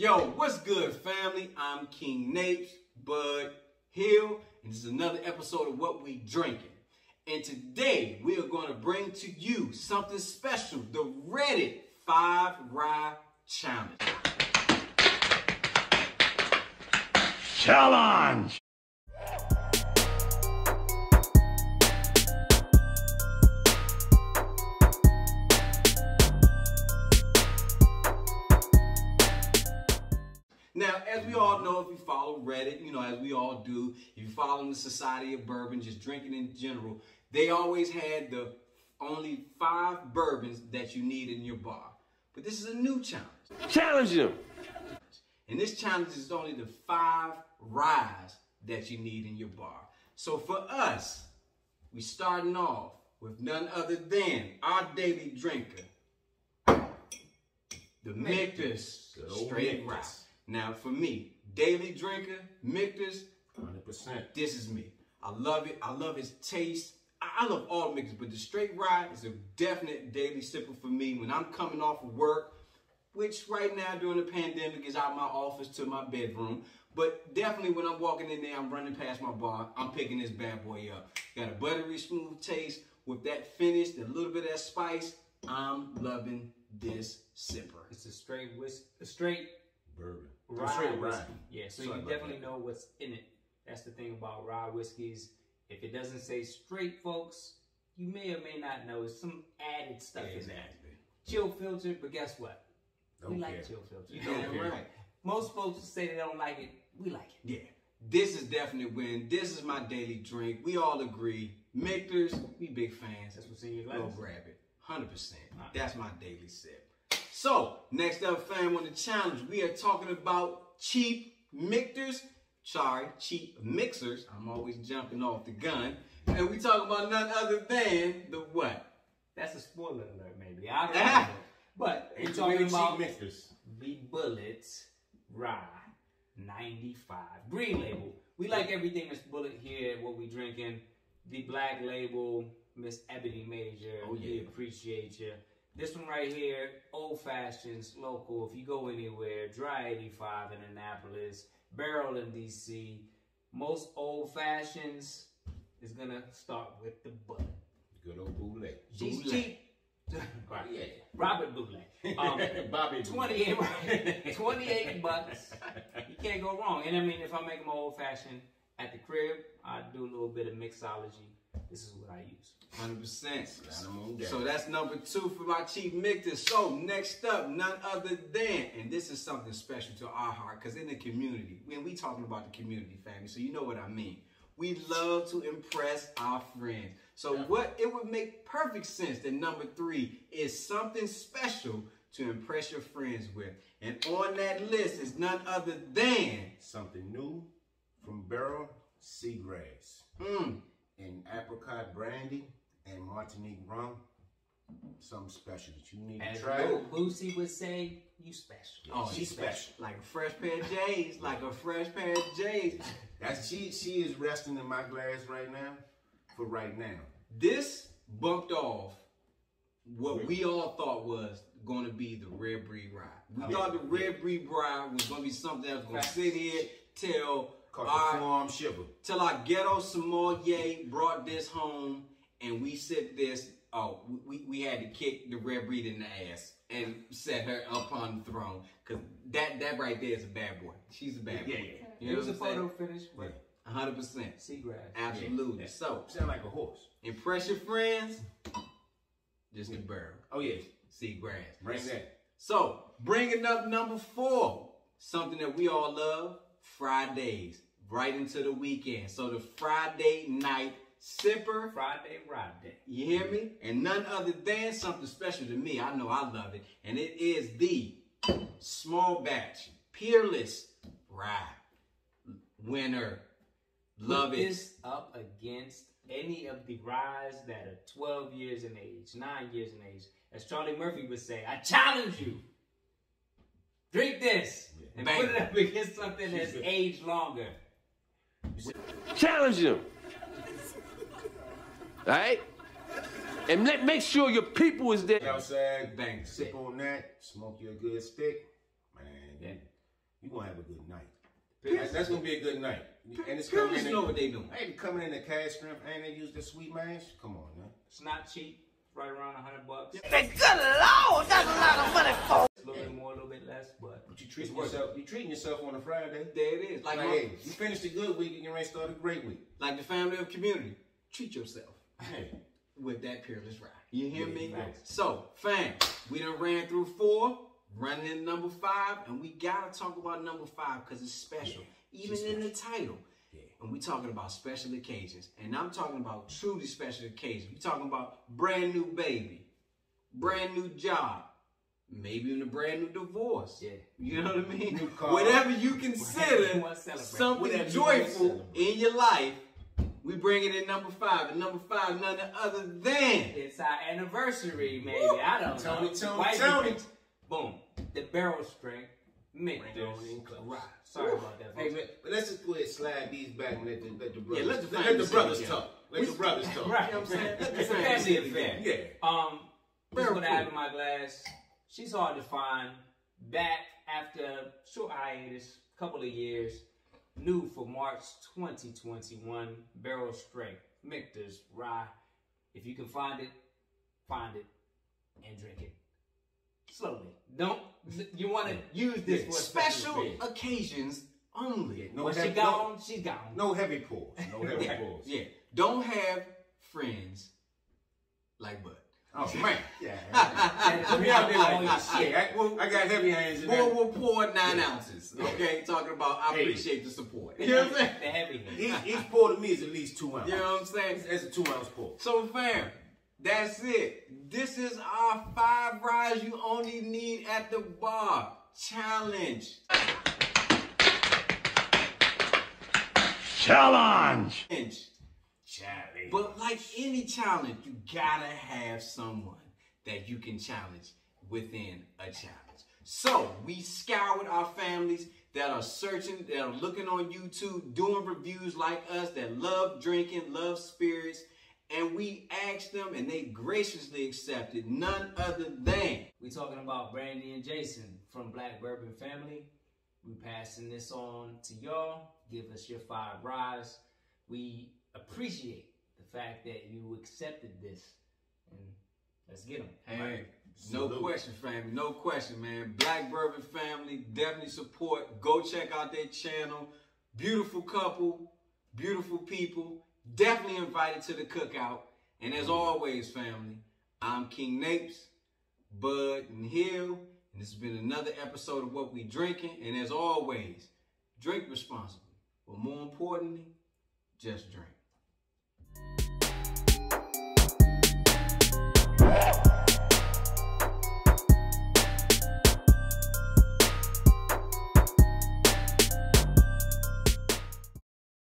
Yo, what's good, family? I'm King Napes, Bud Hill, and this is another episode of What We Drinking. And today we are going to bring to you something special, the Reddit 5 Rye Challenge. Challenge! Now, as we all know, if you follow Reddit, you know, as we all do, if you follow the Society of Bourbon, just drinking in general, they always had the only five bourbons that you need in your bar. But this is a new challenge. Challenge him! And this challenge is only the five ryes that you need in your bar. So for us, we starting off with none other than our daily drinker, the Michter's Straight Rye. Now for me, daily drinker, Michter's, 100%. this is me. I love it. I love its taste. I I love all mixes, but the straight rye is a definite daily sipper for me when I'm coming off of work, which right now during the pandemic is out my office to my bedroom. But definitely when I'm walking in there, I'm running past my bar, I'm picking this bad boy up. Got a buttery smooth taste with that finish, a little bit of that spice. I'm loving this sipper. It's a straight whis a straight Bourbon. Rye straight whiskey. rye. Yeah, so Sorry you definitely that. know what's in it. That's the thing about rye whiskeys. If it doesn't say straight, folks, you may or may not know It's some added stuff in there. Chill filter, but guess what? Don't we care. like chill filter. You don't care. right. Most folks say they don't like it. We like it. Yeah, this is definitely win. This is my daily drink. We all agree. Michter's, we big fans. That's what's in your glass. Go grab it. 100%. Alright. That's my daily sip. So, next up, fam, on the challenge, we are talking about cheap mixers. Sorry, cheap mixers. I'm always jumping off the gun. And we talking about none other than the what? That's a spoiler alert, maybe. I don't know. But we're talking about mixers. the Bulleit's Rye 95 Green Label. We like everything that's Bulleit here, what we drinking. The Black Label, Miss Ebony Major. Oh, We yeah. appreciate you. This one right here, old fashions, local. If you go anywhere, Dry 85 in Annapolis, Barrel in DC. Most old fashions is gonna start with the Bulleit. Good old bootleg. She's cheap. Right, yeah. Robert Bootleg. Um, Bobby. 28, right? 28 bucks. You can't go wrong. And I mean, if I make them old fashioned at the crib, I do a little bit of mixology. This is what I use. 100%. Got 'em on deck. So that's number two for my chief Michter's. So next up, none other than, and this is something special to our heart, because in the community, when we talking about the community family, so you know what I mean. We love to impress our friends. So what it would make perfect sense that number three is something special to impress your friends with. And on that list is none other than Something new from Barrel Seagrass. mm, And apricot brandy and Martinique rum. Something special that you need As to try. Lil Boosie would say, you special. oh, she's special. like a fresh pair of J's, like a fresh pair of J's. That's she she is resting in my glass right now for right now. This bumped off what we all thought was going to be the Red Breed Rye. We Yeah, thought the yeah. Red Breed Rye was going to be something that was going to sit here till Called our, the Farm Shiver. till our ghetto sommelier brought this home and we said this. Oh, we, we had to kick the Red Breed in the ass and set her up on the throne because that that right there is a bad boy. She's a bad Yeah, boy. yeah. You it was a what photo saying? finish, but hundred percent, seagrass. absolutely. Yeah. So Sound like a horse. impress your friends. Just the barrel. Oh yeah. Seagrass. Bring that. So, bringing up number four, something that we all love, Fridays, right into the weekend. So the Friday night sipper, Friday, ride day. you hear me? And none other than something special to me. I know I love it. And it is the small batch, peerless rye winner. Love Put it. this up against any of the ryes that are 12 years in age, 9 years in age. As Charlie Murphy would say, I challenge you. Drink this and Bang. put it up against something that's aged longer. Challenge him. All right? And let, make sure your people is there. Outside, Bang. sip on that, smoke you a good stick. Man, Yeah. You gonna have a good night. Period. That- That's gonna be a good night. And it's coming in. know what they doing. Hey, coming in the cask strength and they use the sweet mash. Come on, man. It's not cheap. Right around a hundred bucks. Good Lord, that's a lot of money for. A little bit more, a little bit less, but you treating yourself. You treating yourself on a Friday. There it is. Like, Like, my- hey, you finished a good week, and you can ready to start a great week. like the family of community. Treat yourself Hey, with that peerless ride. You hear Yeah, me? facts. So, fam, we done ran through four, running in number five, and we gotta talk about number five because it's special. Even she's in the title. Yeah. And we talking about special occasions. And I'm talking about truly special occasions. we talking about brand new baby, brand new job, maybe even a brand new divorce. Yeah. You know what I mean? Whatever you consider you something Whatever joyful celebrate. in your life, we bring it in number five. And number five, none other than it's our anniversary, maybe. I don't Tony, know. Tony, Tony. people- Boom. The barrel strength. Mick. Bring it on in close. Right. Sorry about that. Hey man, but let's just go ahead and slide these back and let the, let the brothers, let the let, the brothers talk. Let the brothers talk. Right. You know what I'm saying? Let the It's a family affair. Yeah. Um, Very just gonna cool. add in my glass. She's hard to find. Back after a short hiatus, couple of years. New for March 2021. Barrel Strength. Michter's Rye. If you can find it, find it and drink it. Slowly. Don't. You want to use this Yeah. for special. Special occasions only. No When she heavy- gone, she's gone. No, no heavy pulls. No heavy Yeah, pulls. yeah. Don't have friends like Bud. Oh man. Yeah. Yeah. Put me out there like All your shit. Hey, I, I got heavy hands in Boy that. will pour nine ounces. Okay, talking about I Hey. appreciate the support. You know what I'm saying? heavy hand. Each, each pour to me is at least two ounces. You know what I'm saying? That's a two ounce pour. So fam, that's it. This is our five rides you only need at the bar challenge. Challenge! Charlie. But like any challenge, you gotta have someone that you can challenge within a challenge. So we scoured our families that are searching, that are looking on YouTube, doing reviews like us, that love drinking, love spirits, and we asked them and they graciously accepted none other than We talking about Brandy and Jason from Black Bourbon Family. We passing this on to y'all. Give us your five rides. We appreciate the fact that you accepted this, and let's get them. Hey, no Salute. question, family. No question, man. Black Bourbon family, definitely support. Go check out their channel. Beautiful couple, beautiful people. Definitely invited to the cookout. And as always, family, I'm King Napes, Bud and Hill. And this has been another episode of What We Drinking. And as always, drink responsibly. But more importantly, just drink.